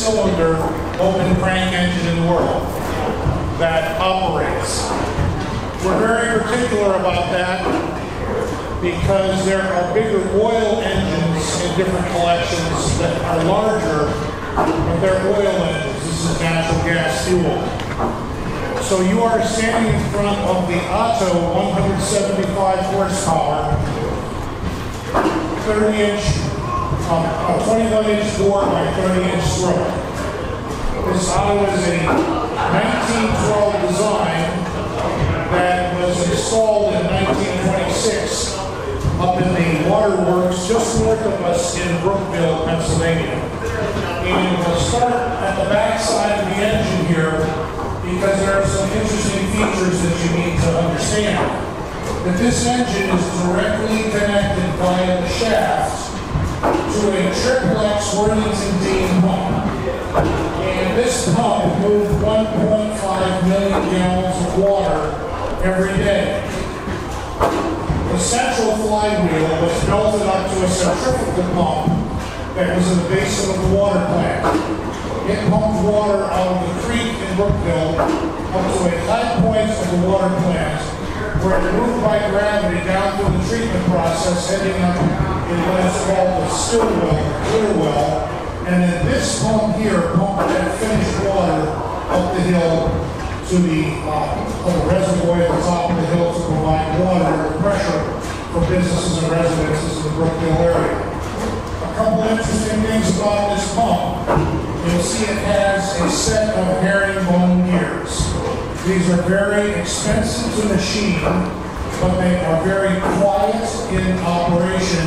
cylinder open crank engine in the world that operates. We're very particular about that because there are bigger oil engines in different collections that are larger, but they're oil engines. This is natural gas fuel. So you are standing in front of the Otto 175 horsepower, 30 inch, um, a 21 inch bore by 30 inch stroke. This Otto is a 1912 design that was installed in 1926 up in the waterworks just north of us in Brookville, Pennsylvania. And we'll start at the back side of the engine here because there are some interesting features that you need to understand. That this engine is directly connected via the shaft to a triplex Worthington Dean pump. And this pump moved 1.5 million gallons of water every day. The central flywheel was belted up to a centrifugal pump that was in the basin of the water plant. It pumped water out of the creek in Brookville up to a high point of the water plant where it moved by gravity down through the treatment process ending up in what is called the still well, clear well. And then this pump here pumped that finished water up the hill to the, uh, the reservoir at the top of the hill to provide water and pressure for businesses and residences in the Brookville area. A couple interesting things about this pump. You'll see it has a set of herringbone gears. These are very expensive to machine, but they are very quiet in operation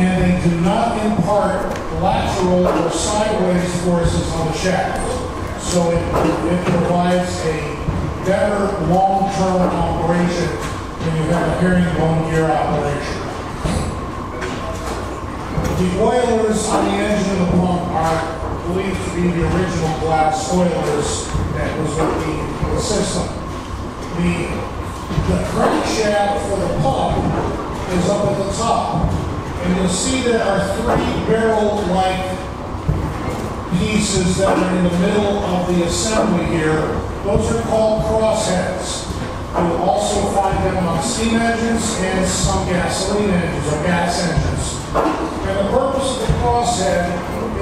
and they do not impart lateral or sideways forces on the shaft. So it, it provides a better long-term operation when you have a herringbone gear operation. The oilers on the engine of the pump are believed to be the original glass oilers was with the, the system. The, the crankshaft for the pump is up at the top. And you'll see there are three barrel-like pieces that are in the middle of the assembly here. Those are called crossheads. You'll also find them on steam engines and some gasoline engines or gas engines. And the purpose of the crosshead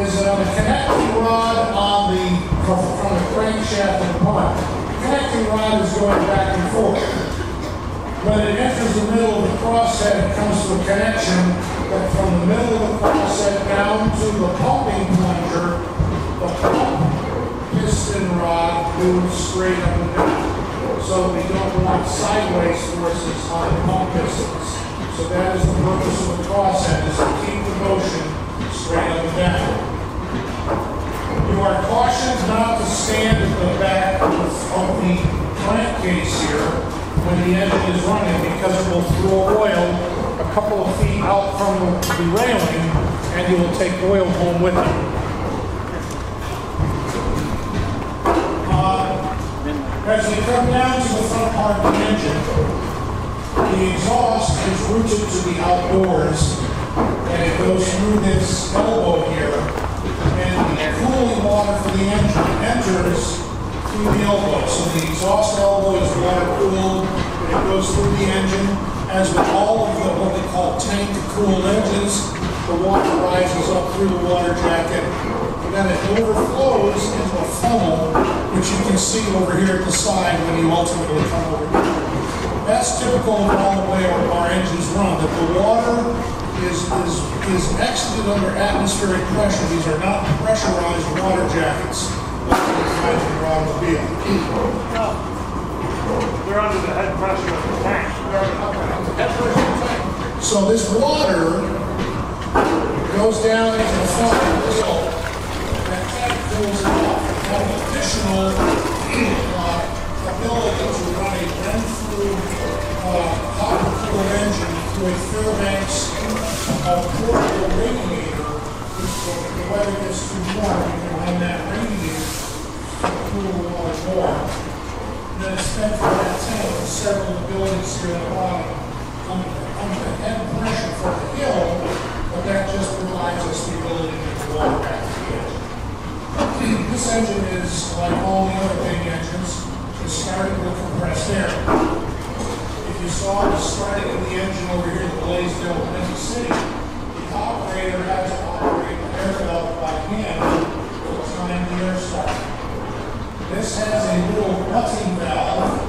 is that on the connecting rod on the, from the crankshaft of the pump, the connecting rod is going back and forth. When it enters the middle of the crosshead, it comes to a connection that from the middle of the crosshead down to the pumping plunger, the pump piston rod moves straight up and down. So we don't want sideways forces on the pump pistons. So that is the purpose of a the crosshead, is to keep the motion straight up and down. You are cautioned not to stand at the back of the crankcase here when the engine is running because it will throw oil a couple of feet out from the railing and you will take oil home with you. Uh, as we come down to the front part of the engine, the exhaust is rooted to the outdoors, and it goes through this elbow here, and the cooling water for the engine enters through the elbow. So the exhaust elbow is water cooled, and it goes through the engine. As with all of the what they call tank cooled engines, the water rises up through the water jacket, and then it overflows into a funnel which you can see over here at the side when you ultimately come over here. That's typical of all the way our, our engines run, that the water is, is, is exited under atmospheric pressure. These are not pressurized water jackets like you find in your automobile. No. They're under the head pressure of the tank. So this water goes down into the funnel. So that tank fills up. Have an additional uh, ability to engine to a Fairbanks uh, portable radiator, which the weather gets too warm, you can run that radiator to cool the water more. Then it's meant for that tank in several of the buildings here in the bottom under, under pressure from the hill, but that just provides us the ability to get the water back to the engine. This engine is, like all the other big engines, It's started with compressed air. You saw the starting of the engine over here at Blaisdell, Kansas City, the operator has to operate the air valve by hand to time the air start. This has a little button valve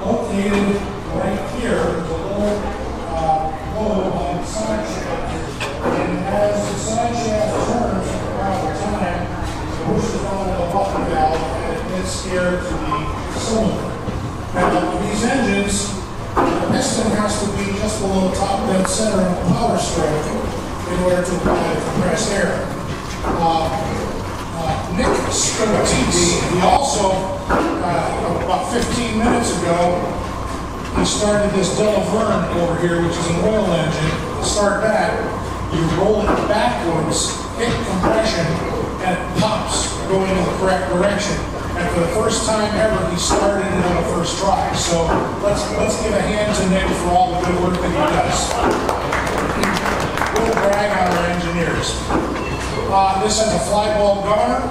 located right here, the little, uh, on the side shaft. And as the side shaft turns around the time, it pushes on the button valve and it gets air to the cylinder. Now, with these engines, the piston has to be below the top dead center of the power stroke in order to apply the compressed air. Uh, uh, Nick Scotese, he also, uh, about 15 minutes ago, he started this De La Vergne over here, which is an oil engine. Start that, you roll it backwards, hit compression, and it pops going in the correct direction. And for the first time ever, he started it on the first try. So let's let's give a hand to Nick for all the good work that he does. We'll brag on our engineers. Uh, this has a flyball governor,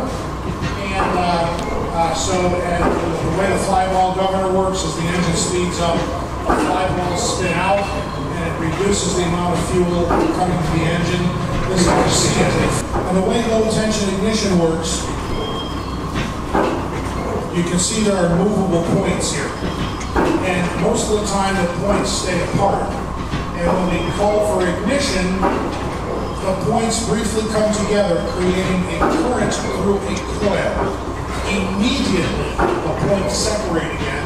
and uh, uh, so and the way the flyball governor works is the engine speeds up, the flyballs spin out, and it reduces the amount of fuel coming to the engine. This is it. And the way low tension ignition works, you can see there are movable points here. And most of the time, the points stay apart. And when we call for ignition, the points briefly come together, creating a current through a coil. Immediately, the points separate again,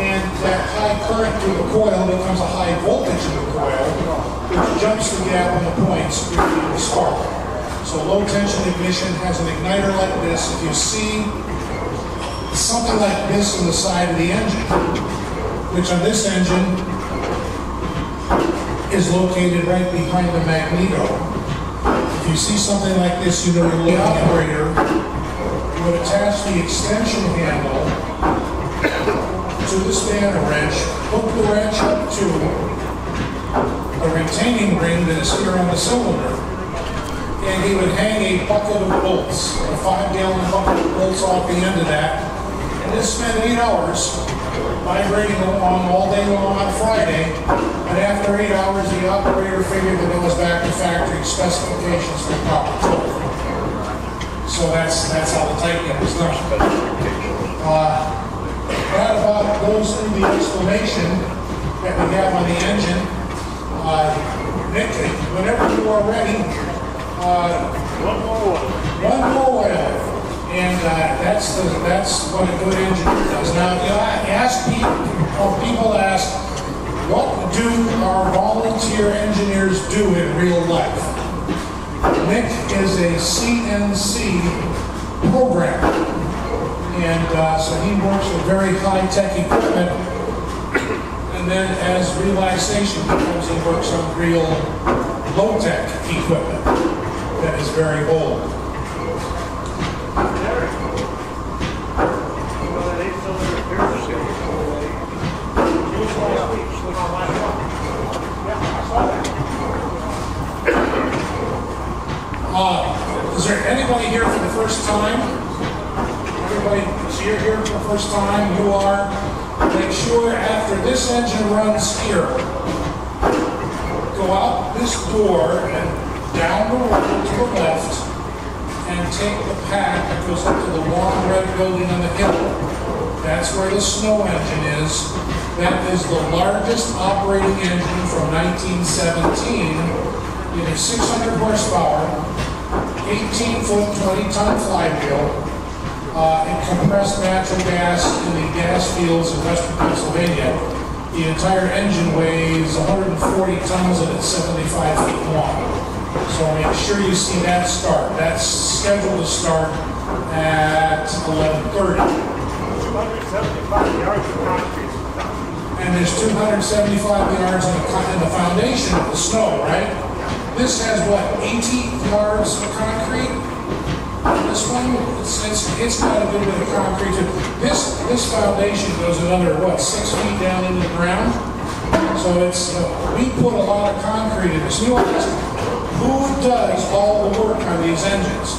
and that high current through the coil becomes a high voltage in the coil, which jumps the gap in the points, creating a spark. So low tension ignition has an igniter like this. If you see something like this on the side of the engine, which on this engine is located right behind the magneto. If you see something like this, you know lead operator would attach the extension handle to the spanner wrench, hook the wrench up to a retaining ring that is here on the cylinder, and he would hang a bucket of bolts, a five gallon bucket of bolts off the end of that, just spend eight hours vibrating along all day long on Friday. And after eight hours, the operator figured that it was back to factory specifications for torque. So that's that's how the tightening was done. Uh, that about goes through the explanation that we have on the engine. Uh, Nick, whenever you are ready, uh, One more one. one more oil. And uh, that's the, that's what a good engineer does. Now, you know, I ask people, people ask, what do our volunteer engineers do in real life? Nick is a CNC programmer. And uh, so he works with very high-tech equipment. And then as relaxation becomes, he works on real low-tech equipment that is very old. Uh, is there anybody here for the first time? Everybody, so you're here for the first time, you are. Make sure after this engine runs here, go out this door and down the road to the left and take the path that goes up to the long red building on the hill. That's where the snow engine is. That is the largest operating engine from 1917. It is 600 horsepower, 18 foot, 20 ton flywheel. Uh, it compressed natural gas in the gas fields in western Pennsylvania. The entire engine weighs 140 tons and it's 75 feet long. So make sure you see that start. That's scheduled to start at 11:30. 275 yards of concrete. And there's 275 yards in the, in the foundation of the snow, right? This has what, 80 yards of concrete? This one, it's, it's, it's got a good bit of concrete to it. This, this foundation goes another, what, six feet down into the ground? So it's, uh, we put a lot of concrete in this. You who does all the work on these engines?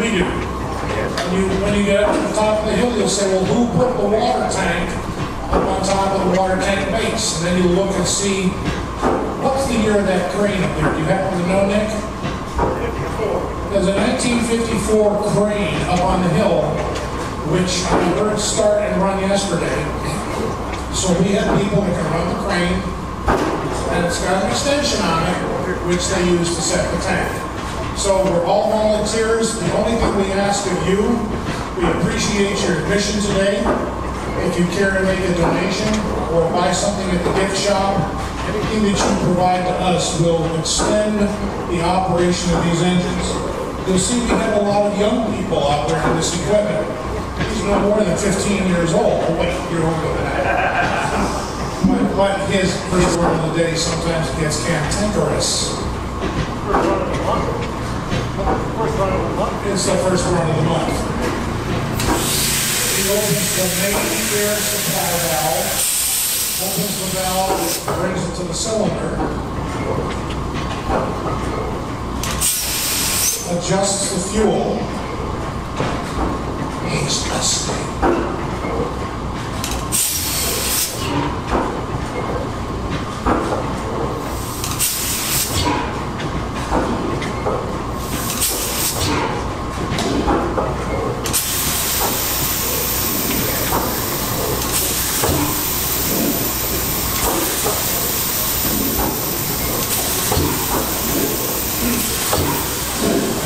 We do. When you, when you get up to the top of the hill, you'll say, well, who put the water tank up on top of the water tank base? And then you look and see, what's the year of that crane up there? Do you happen to know, Nick? There's a 1954 crane up on the hill, which I heard start and run yesterday. So we have people that can run the crane, and it's got an extension on it, which they use to set the tank. So we're all volunteers. The only thing we ask of you, we appreciate your admission today. If you care to make a donation or buy something at the gift shop, anything that you provide to us will extend the operation of these engines. You'll see we have a lot of young people out there in this equipment. He's no more than 15 years old. Oh, wait, you're older than that. But- his first word of the day sometimes gets cantankerous. It's the first run of the month. He opens the main air supply valve, opens the valve, brings it to the cylinder. Adjusts the fuel. He's listening.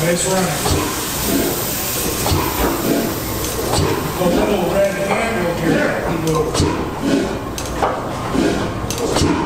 And it's running. The little red handle here, he will the